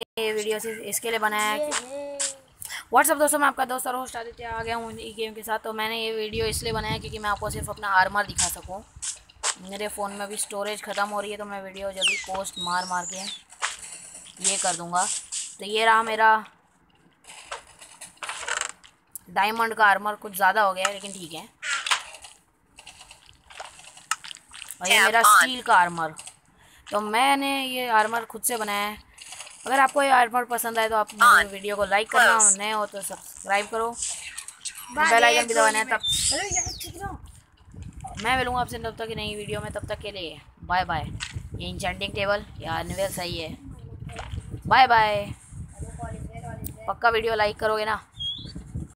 ये वीडियो इसके लिए बनाया है। व्हाट्सअप दोस्तों मैं आपका दोस्त और होस्ट आदित्य आ गया हूँ ई गेम के साथ। तो मैंने ये वीडियो इसलिए बनाया क्योंकि मैं आपको सिर्फ़ अपना आर्मर दिखा सकूँ। मेरे फ़ोन में अभी स्टोरेज ख़त्म हो रही है तो मैं वीडियो जल्दी पोस्ट मार मार के ये कर दूँगा। तो ये रहा मेरा डायमंड का आर्मर कुछ ज़्यादा हो गया है लेकिन ठीक है। और ये मेरा स्टील का आर्मर तो मैंने ये आर्मर खुद से बनाया है। अगर आपको ये आर्मर पसंद आए तो आप वीडियो को लाइक करना नए हो तो सब्सक्राइब करो। बेल आइकन भी दबाना है तब। मैं मिलूँगा आपसे तब तक नई वीडियो में तब तक के लिए। बाय बाय ये इंचेंटिंग टेबल या सही है। बाय बाय पक्का वीडियो लाइक करोगे ना?